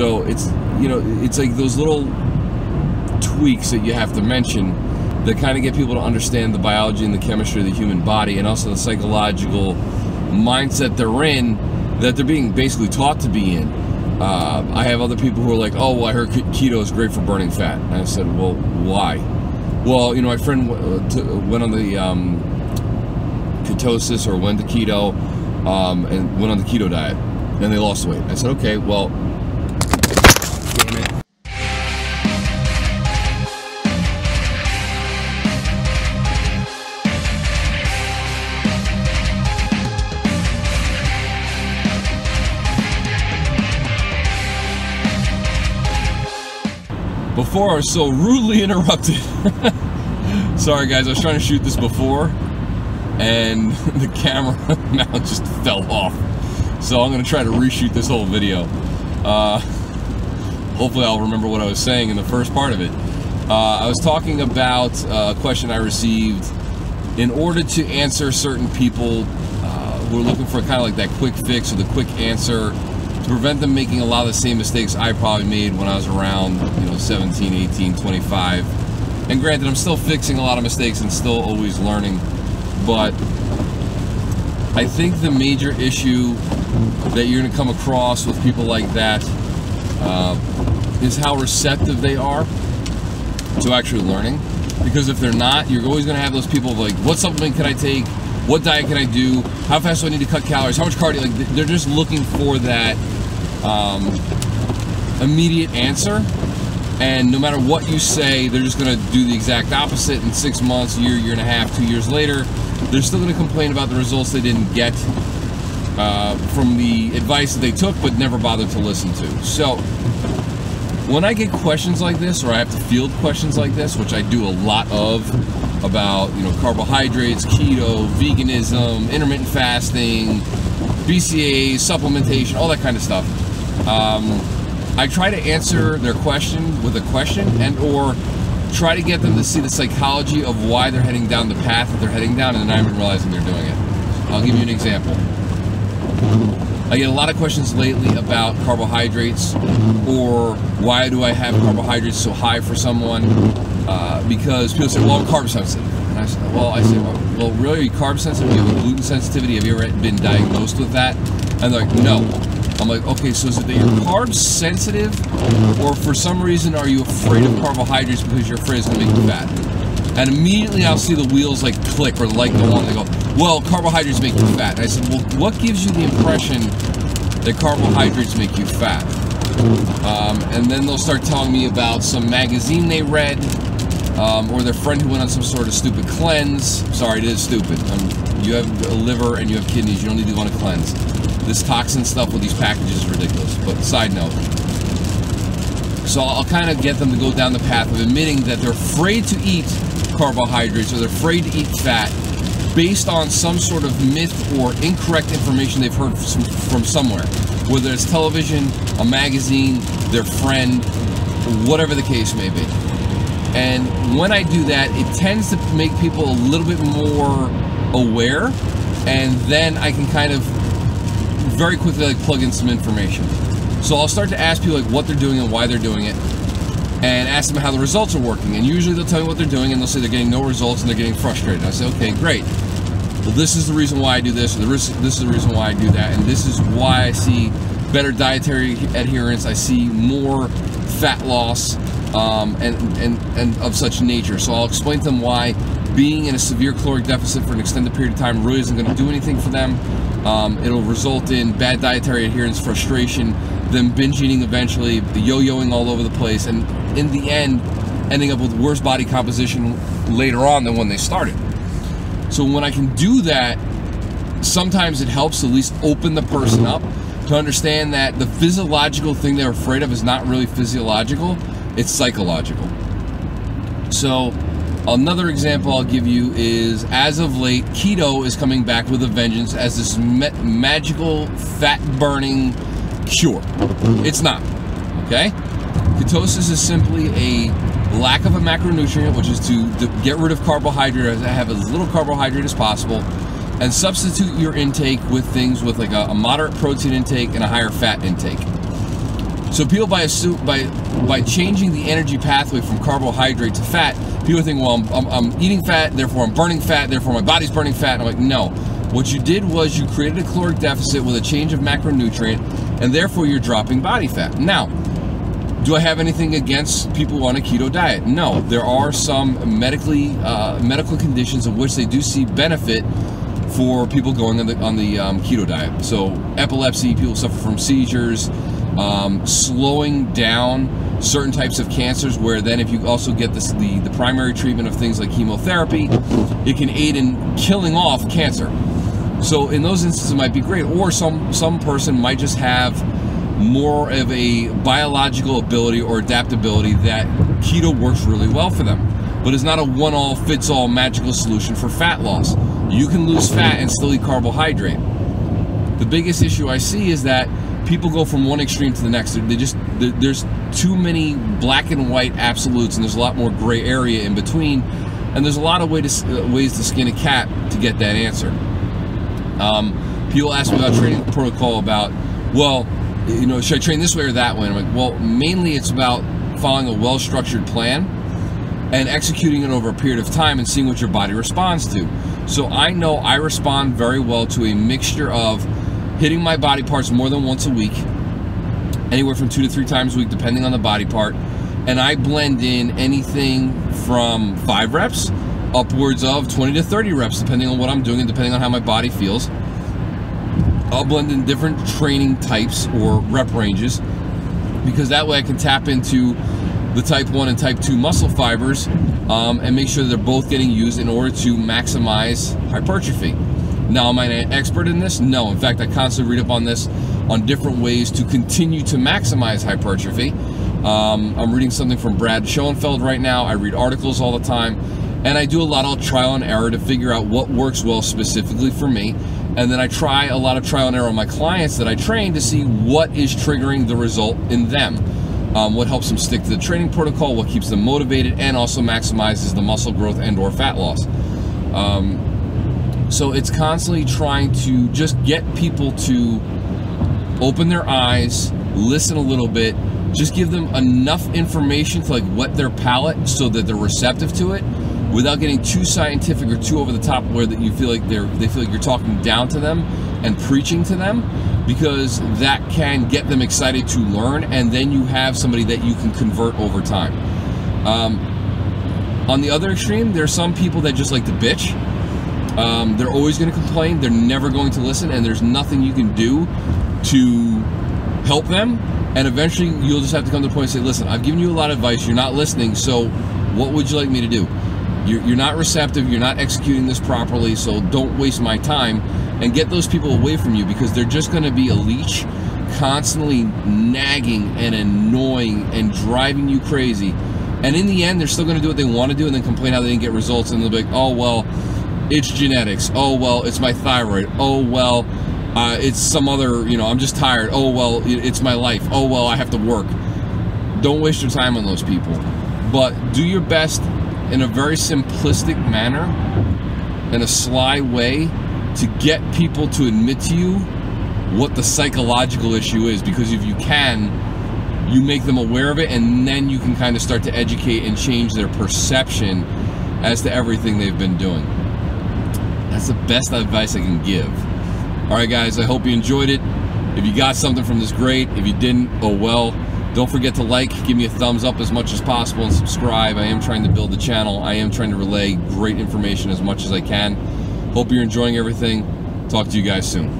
So it's you know it's like those little tweaks that you have to mention that kind of get people to understand the biology and the chemistry of the human body and also the psychological mindset they're in that they're being basically taught to be in. Uh, I have other people who are like, "Oh, well, I heard keto is great for burning fat." And I said, "Well, why?" Well, you know, my friend went on the um, ketosis or went to keto um, and went on the keto diet, and they lost weight. I said, "Okay, well, before I was so rudely interrupted. Sorry guys, I was trying to shoot this before and the camera mount just fell off. So I'm gonna try to reshoot this whole video. Uh, hopefully I'll remember what I was saying in the first part of it. Uh, I was talking about a question I received in order to answer certain people uh, who are looking for kind of like that quick fix or the quick answer to prevent them making a lot of the same mistakes I probably made when I was around, you know, 17, 18, 25. And granted, I'm still fixing a lot of mistakes and still always learning, but I think the major issue that you're going to come across with people like that uh, is how receptive they are to actually learning. Because if they're not, you're always going to have those people like, what supplement can I take? What diet can I do? How fast do I need to cut calories? How much cardio? Like they're just looking for that um, immediate answer. And no matter what you say, they're just going to do the exact opposite. In six months, year, year and a half, two years later, they're still going to complain about the results they didn't get uh, from the advice that they took, but never bothered to listen to. So, when I get questions like this, or I have to field questions like this, which I do a lot of, about you know carbohydrates, keto, veganism, intermittent fasting, BCA, supplementation, all that kind of stuff. Um, I try to answer their question with a question and or try to get them to see the psychology of why they're heading down the path that they're heading down and they're not even realizing they're doing it. I'll give you an example. I get a lot of questions lately about carbohydrates or why do I have carbohydrates so high for someone? Uh, because people say, well, I'm carb sensitive. And I said, well, I say, well, really, carb sensitive? You have a gluten sensitivity? Have you ever been diagnosed with that? And they're like, no. I'm like, okay, so is it that you're carb sensitive, or for some reason are you afraid of carbohydrates because you're afraid it's gonna make you fat? And immediately I'll see the wheels like click or like go on. They go, well, carbohydrates make you fat. And I said, well, what gives you the impression that carbohydrates make you fat? Um, and then they'll start telling me about some magazine they read, um, or their friend who went on some sort of stupid cleanse. Sorry, it is stupid. Um, you have a liver and you have kidneys. You don't need to go on a cleanse. This toxin stuff with these packages is ridiculous. But side note. So I'll kind of get them to go down the path of admitting that they're afraid to eat carbohydrates or they're afraid to eat fat based on some sort of myth or incorrect information they've heard from somewhere. Whether it's television, a magazine, their friend, whatever the case may be. And when I do that, it tends to make people a little bit more aware, and then I can kind of very quickly like plug in some information. So I'll start to ask people like what they're doing and why they're doing it, and ask them how the results are working. And usually they'll tell me what they're doing, and they'll say they're getting no results and they're getting frustrated. And I say, okay, great. Well, this is the reason why I do this, or this is the reason why I do that, and this is why I see better dietary adherence. I see more fat loss um, and, and, and of such nature. So I'll explain to them why being in a severe caloric deficit for an extended period of time really isn't going to do anything for them. Um, it'll result in bad dietary adherence, frustration, them binge eating eventually, the yo-yoing all over the place, and in the end, ending up with worse body composition later on than when they started. So when I can do that, sometimes it helps at least open the person up to understand that the physiological thing they're afraid of is not really physiological it's psychological. So, another example I'll give you is as of late, keto is coming back with a vengeance as this ma- magical fat burning cure. It's not. Okay? Ketosis is simply a lack of a macronutrient, which is to, to get rid of carbohydrate, have as little carbohydrate as possible, and substitute your intake with things with like a, a moderate protein intake and a higher fat intake. So people by by by changing the energy pathway from carbohydrate to fat, people think, well, I'm, I'm, I'm eating fat, therefore I'm burning fat, therefore my body's burning fat. And I'm like, no. What you did was you created a caloric deficit with a change of macronutrient, and therefore you're dropping body fat. Now, do I have anything against people on a keto diet? No. There are some medically uh, medical conditions of which they do see benefit for people going on the on the um, keto diet. So epilepsy, people suffer from seizures, um, slowing down certain types of cancers. Where then, if you also get this, the the primary treatment of things like chemotherapy, it can aid in killing off cancer. So in those instances, it might be great. Or some some person might just have more of a biological ability or adaptability that keto works really well for them. But it's not a one-all fits all magical solution for fat loss. You can lose fat and still eat carbohydrate. The biggest issue I see is that people go from one extreme to the next. They just there's too many black and white absolutes, and there's a lot more gray area in between. And there's a lot of way to, ways to skin a cat to get that answer. Um, people ask me about training protocol about, well, you know, should I train this way or that way? I'm like, well, mainly it's about following a well-structured plan and executing it over a period of time and seeing what your body responds to. So I know I respond very well to a mixture of hitting my body parts more than once a week, anywhere from two to three times a week, depending on the body part. And I blend in anything from five reps upwards of 20 to 30 reps, depending on what I'm doing and depending on how my body feels. I'll blend in different training types or rep ranges because that way I can tap into the type 1 and type 2 muscle fibers um, and make sure they're both getting used in order to maximize hypertrophy. Now, am I an expert in this? No. In fact, I constantly read up on this on different ways to continue to maximize hypertrophy. Um, I'm reading something from Brad Schoenfeld right now. I read articles all the time. And I do a lot of trial and error to figure out what works well specifically for me. And then I try a lot of trial and error on my clients that I train to see what is triggering the result in them. Um, what helps them stick to the training protocol, what keeps them motivated, and also maximizes the muscle growth and or fat loss. Um, so it's constantly trying to just get people to open their eyes, listen a little bit, just give them enough information to like wet their palate so that they're receptive to it without getting too scientific or too over the top where that you feel like they're they feel like you're talking down to them and preaching to them because that can get them excited to learn and then you have somebody that you can convert over time. Um, on the other extreme there's some people that just like to bitch um, they're always going to complain. They're never going to listen and there's nothing you can do to help them. And eventually you'll just have to come to the point and say listen i've given you a lot of advice. You're not listening. So what would you like me to do? You're, you're not receptive, you're not executing this properly, so don't waste my time. And get those people away from you because they're just going to be a leech constantly nagging and annoying and driving you crazy. And in the end, they're still going to do what they want to do and then complain how they didn't get results. And they'll be like, oh, well, it's genetics. Oh, well, it's my thyroid. Oh, well, uh, it's some other, you know, I'm just tired. Oh, well, it's my life. Oh, well, I have to work. Don't waste your time on those people. But do your best in a very simplistic manner, in a sly way, to get people to admit to you what the psychological issue is. Because if you can, you make them aware of it, and then you can kind of start to educate and change their perception as to everything they've been doing. That's the best advice I can give. All right, guys, I hope you enjoyed it. If you got something from this, great. If you didn't, oh well. Don't forget to like, give me a thumbs up as much as possible, and subscribe. I am trying to build the channel. I am trying to relay great information as much as I can. Hope you're enjoying everything. Talk to you guys soon.